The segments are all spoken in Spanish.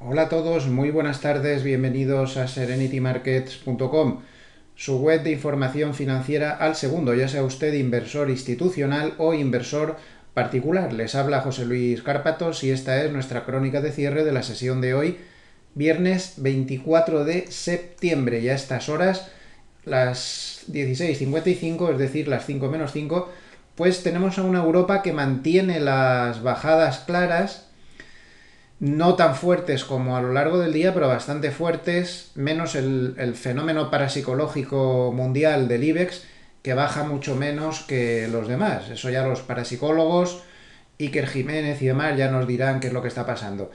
Hola a todos, muy buenas tardes, bienvenidos a serenitymarkets.com, su web de información financiera al segundo, ya sea usted inversor institucional o inversor particular. Les habla José Luis Cárpatos y esta es nuestra crónica de cierre de la sesión de hoy, viernes 24 de septiembre, ya a estas horas, las 16.55, es decir, las 5 menos 5, pues tenemos a una Europa que mantiene las bajadas claras, no tan fuertes como a lo largo del día, pero bastante fuertes, menos el, fenómeno parapsicológico mundial del IBEX, que baja mucho menos que los demás. Eso ya los parapsicólogos, Iker Jiménez y demás ya nos dirán qué es lo que está pasando.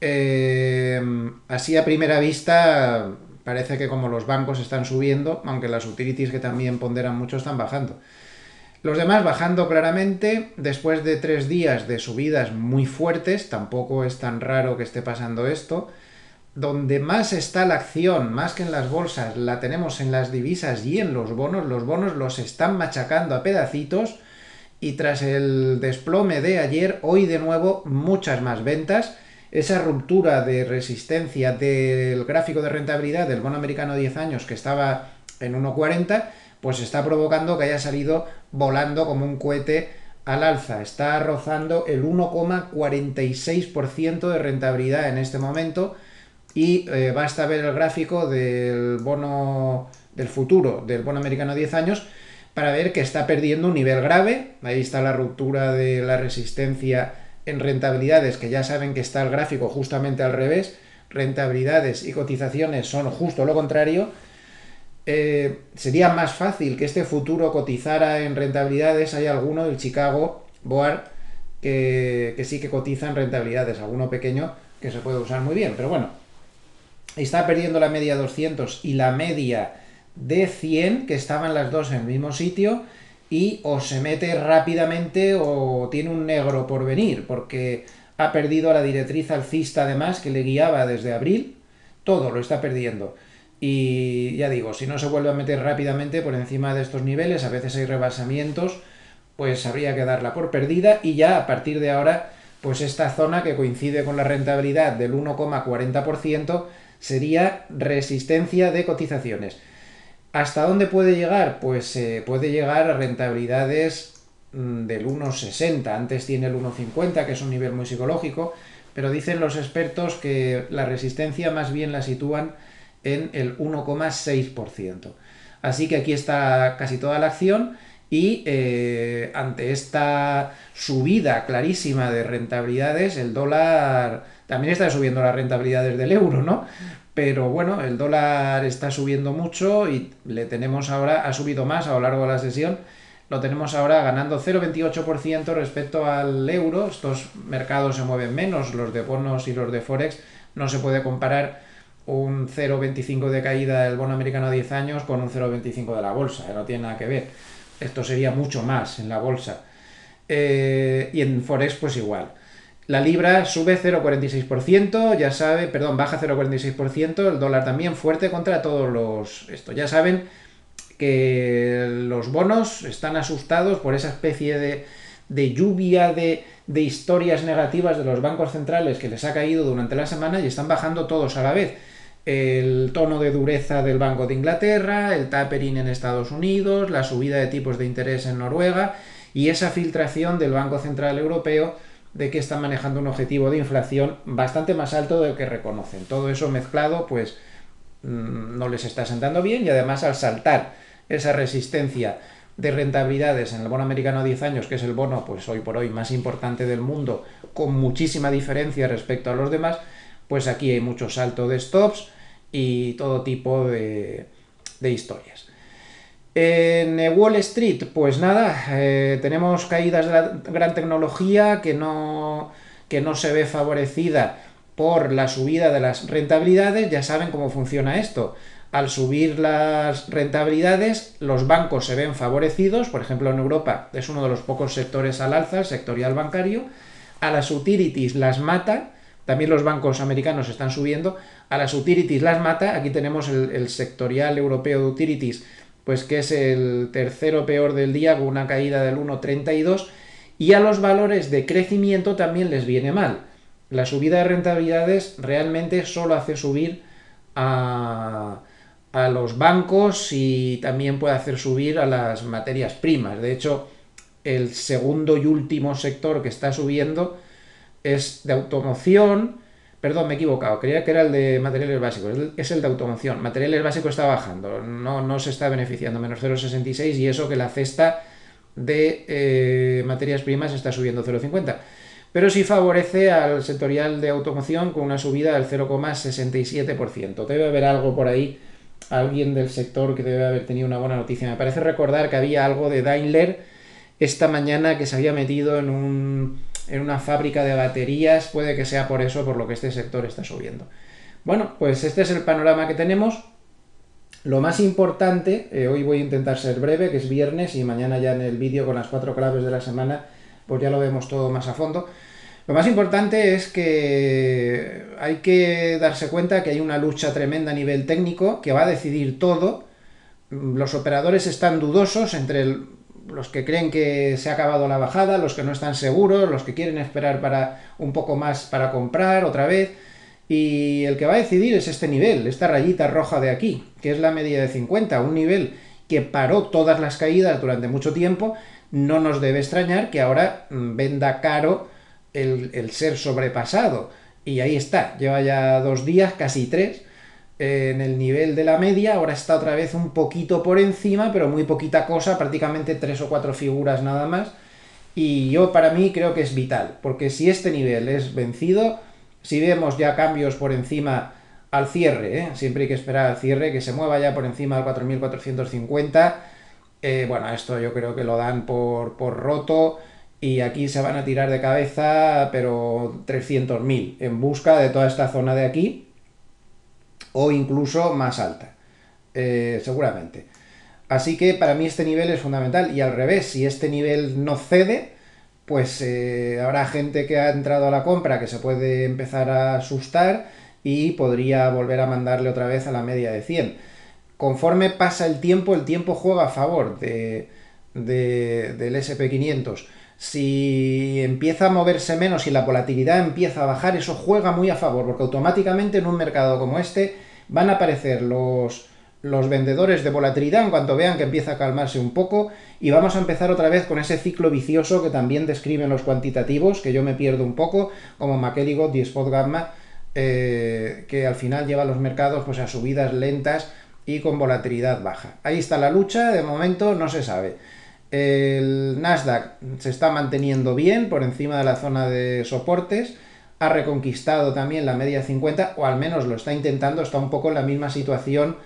Eh, así a primera vista parece que como los bancos están subiendo, aunque las utilities que también ponderan mucho están bajando. Los demás bajando claramente, después de tres días de subidas muy fuertes, tampoco es tan raro que esté pasando esto. Donde más está la acción, más que en las bolsas, la tenemos en las divisas y en los bonos. Los bonos los están machacando a pedacitos y tras el desplome de ayer, hoy de nuevo muchas más ventas. Esa ruptura de resistencia del gráfico de rentabilidad del bono americano 10 años que estaba en 1,40 pues está provocando que haya salido volando como un cohete al alza. Está rozando el 1,46% de rentabilidad en este momento y eh, basta ver el gráfico del bono del futuro del bono americano 10 años para ver que está perdiendo un nivel grave. Ahí está la ruptura de la resistencia en rentabilidades, que ya saben que está el gráfico justamente al revés. Rentabilidades y cotizaciones son justo lo contrario eh, sería más fácil que este futuro cotizara en rentabilidades. Hay alguno del Chicago Board que, sí que cotiza en rentabilidades, alguno pequeño que se puede usar muy bien, pero bueno, está perdiendo la media 200 y la media de 100 que estaban las dos en el mismo sitio y o se mete rápidamente o tiene un negro por venir porque ha perdido la directriz alcista además que le guiaba desde abril, todo lo está perdiendo. Y ya digo, si no se vuelve a meter rápidamente por encima de estos niveles, a veces hay rebasamientos, pues habría que darla por perdida y ya a partir de ahora, pues esta zona que coincide con la rentabilidad del 1,40% sería resistencia de cotizaciones. ¿Hasta dónde puede llegar? Pues eh, puede llegar a rentabilidades mm, del 1,60. Antes tiene el 1,50, que es un nivel muy psicológico, pero dicen los expertos que la resistencia más bien la sitúan en el 1,6%. Así que aquí está casi toda la acción y eh, ante esta subida clarísima de rentabilidades, el dólar también está subiendo las rentabilidades del euro, ¿no? Pero bueno, el dólar está subiendo mucho y le tenemos ahora, ha subido más a lo largo de la sesión, lo tenemos ahora ganando 0,28% respecto al euro. Estos mercados se mueven menos, los de bonos y los de Forex, no se puede comparar un 0,25 de caída del bono americano a 10 años con un 0,25 de la bolsa, no tiene nada que ver. Esto sería mucho más en la bolsa. Eh, y en Forex pues igual. La libra sube 0,46%, ya sabe, perdón, baja 0,46%, el dólar también fuerte contra todos los... Esto, ya saben que los bonos están asustados por esa especie de, de lluvia de, de historias negativas de los bancos centrales que les ha caído durante la semana y están bajando todos a la vez el tono de dureza del Banco de Inglaterra, el tapering en Estados Unidos, la subida de tipos de interés en Noruega y esa filtración del Banco Central Europeo de que están manejando un objetivo de inflación bastante más alto del que reconocen. Todo eso mezclado, pues mm, no les está sentando bien y además al saltar esa resistencia de rentabilidades en el bono americano a 10 años, que es el bono pues hoy por hoy más importante del mundo, con muchísima diferencia respecto a los demás, pues aquí hay mucho salto de stops y todo tipo de, historias. En Wall Street, pues nada, eh, tenemos caídas de la gran tecnología que no, que no se ve favorecida por la subida de las rentabilidades. Ya saben cómo funciona esto. Al subir las rentabilidades, los bancos se ven favorecidos. Por ejemplo, en Europa es uno de los pocos sectores al alza, el sectorial bancario. A las utilities las mata también los bancos americanos están subiendo. A las utilities las mata. Aquí tenemos el, sectorial europeo de utilities, pues que es el tercero peor del día, con una caída del 1,32. Y a los valores de crecimiento también les viene mal. La subida de rentabilidades realmente solo hace subir a, a los bancos y también puede hacer subir a las materias primas. De hecho, el segundo y último sector que está subiendo es de automoción. Perdón, me he equivocado. Creía que era el de materiales básicos. Es el de automoción. Materiales básicos está bajando. No, se está beneficiando. Menos 0,66 y eso que la cesta de eh, materias primas está subiendo 0,50. Pero sí favorece al sectorial de automoción con una subida del 0,67%. Debe haber algo por ahí, alguien del sector que debe haber tenido una buena noticia. Me parece recordar que había algo de Daimler esta mañana que se había metido en, un, en una fábrica de baterías. Puede que sea por eso por lo que este sector está subiendo. Bueno, pues este es el panorama que tenemos. Lo más importante, eh, hoy voy a intentar ser breve, que es viernes y mañana ya en el vídeo con las cuatro claves de la semana, pues ya lo vemos todo más a fondo. Lo más importante es que hay que darse cuenta que hay una lucha tremenda a nivel técnico que va a decidir todo. Los operadores están dudosos entre los que creen que se ha acabado la bajada, los que no están seguros, los que quieren esperar para un poco más para comprar otra vez. Y el que va a decidir es este nivel, esta rayita roja de aquí, que es la media de 50, un nivel que paró todas las caídas durante mucho tiempo, no nos debe extrañar que ahora mm, venda caro el, ser sobrepasado. Y ahí está, lleva ya dos días, casi tres, en el nivel de la media, ahora está otra vez un poquito por encima, pero muy poquita cosa, prácticamente tres o cuatro figuras nada más. Y yo para mí creo que es vital, porque si este nivel es vencido, si vemos ya cambios por encima al cierre, ¿eh? siempre hay que esperar al cierre, que se mueva ya por encima del 4.450, eh, bueno, esto yo creo que lo dan por, por roto y aquí se van a tirar de cabeza, pero 300.000 en busca de toda esta zona de aquí o incluso más alta, eh, seguramente. Así que para mí este nivel es fundamental y al revés, si este nivel no cede, pues eh, habrá gente que ha entrado a la compra que se puede empezar a asustar y podría volver a mandarle otra vez a la media de 100. Conforme pasa el tiempo, el tiempo juega a favor de, del SP500. Si empieza a moverse menos y la volatilidad empieza a bajar, eso juega muy a favor, porque automáticamente en un mercado como este van a aparecer los, los vendedores de volatilidad en cuanto vean que empieza a calmarse un poco y vamos a empezar otra vez con ese ciclo vicioso que también describen los cuantitativos, que yo me pierdo un poco, como McElligott y Spot Gamma, eh, que al final lleva a los mercados pues, a subidas lentas y con volatilidad baja. Ahí está la lucha, de momento no se sabe. El Nasdaq se está manteniendo bien por encima de la zona de soportes, ha reconquistado también la media 50, o al menos lo está intentando, está un poco en la misma situación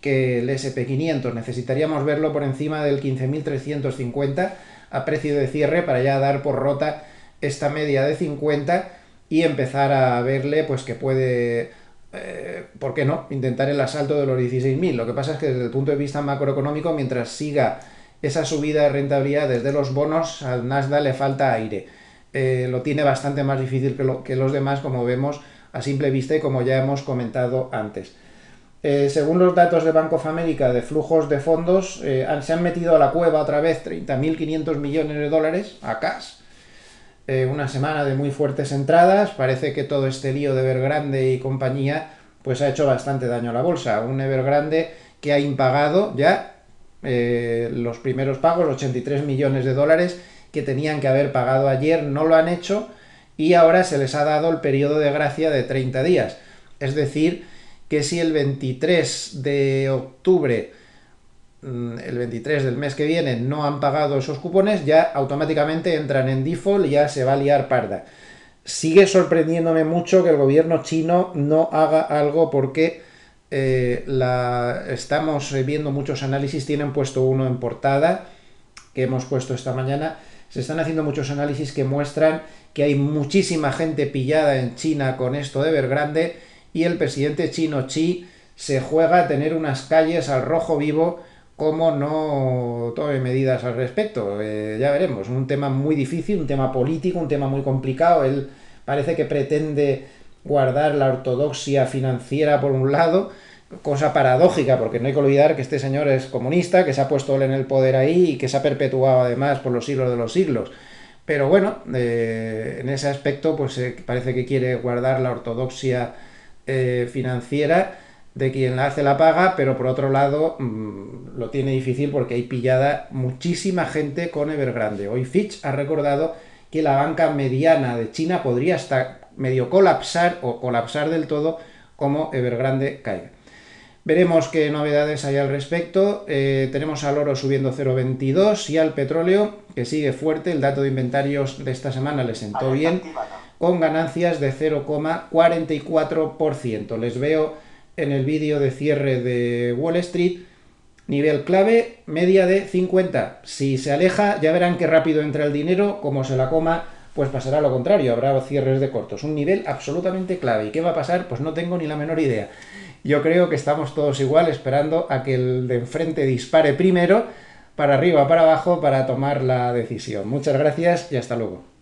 que el SP500. Necesitaríamos verlo por encima del 15.350 a precio de cierre para ya dar por rota esta media de 50 y empezar a verle pues que puede, eh, ¿por qué no?, intentar el asalto de los 16.000. Lo que pasa es que desde el punto de vista macroeconómico, mientras siga esa subida de rentabilidad desde los bonos, al Nasdaq le falta aire. Eh, lo tiene bastante más difícil que, los demás, como vemos a simple vista y como ya hemos comentado antes. Eh, según los datos de Bank of America de flujos de fondos, eh, se han metido a la cueva otra vez 30.500 millones de dólares a cash. Una semana de muy fuertes entradas. Parece que todo este lío de Evergrande y compañía pues ha hecho bastante daño a la bolsa. Un Evergrande que ha impagado ya los primeros pagos, 83 millones de dólares que tenían que haber pagado ayer, no lo han hecho y ahora se les ha dado el periodo de gracia de 30 días. Es decir, que si el 23 de octubre, mm, el 23 del mes que viene, no han pagado esos cupones, ya automáticamente entran en default y ya se va a liar parda. Sigue sorprendiéndome mucho que el gobierno chino no haga algo porque eh, la, estamos viendo muchos análisis, tienen puesto uno en portada que hemos puesto esta mañana, se están haciendo muchos análisis que muestran que hay muchísima gente pillada en China con esto de Evergrande y el presidente chino Xi se juega a tener unas calles al rojo vivo como no tome medidas al respecto. Eh, ya veremos, un tema muy difícil, un tema político, un tema muy complicado. Él parece que pretende guardar la ortodoxia financiera por un lado, cosa paradójica, porque no hay que olvidar que este señor es comunista, que se ha puesto él en el poder ahí y que se ha perpetuado además por los siglos de los siglos. Pero bueno, eh, en ese aspecto pues eh, parece que quiere guardar la ortodoxia eh, financiera de quien la hace la paga, pero por otro lado mm, lo tiene difícil porque hay pillada muchísima gente con Evergrande. Hoy Fitch ha recordado que la banca mediana de China podría estar medio colapsar o colapsar del todo como Evergrande caiga. Veremos qué novedades hay al respecto. Eh, tenemos al oro subiendo 0,22 y al petróleo que sigue fuerte. El dato de inventarios de esta semana le sentó bien con ganancias de 0,44%. Les veo en el vídeo de cierre de Wall Street. Nivel clave, media de 50. Si se aleja, ya verán qué rápido entra el dinero, como se la coma, pues pasará lo contrario, habrá cierres de cortos. Un nivel absolutamente clave. ¿Y qué va a pasar? Pues no tengo ni la menor idea. Yo creo que estamos todos igual esperando a que el de enfrente dispare primero, para arriba, para abajo, para tomar la decisión. Muchas gracias y hasta luego.